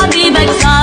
I'll be back.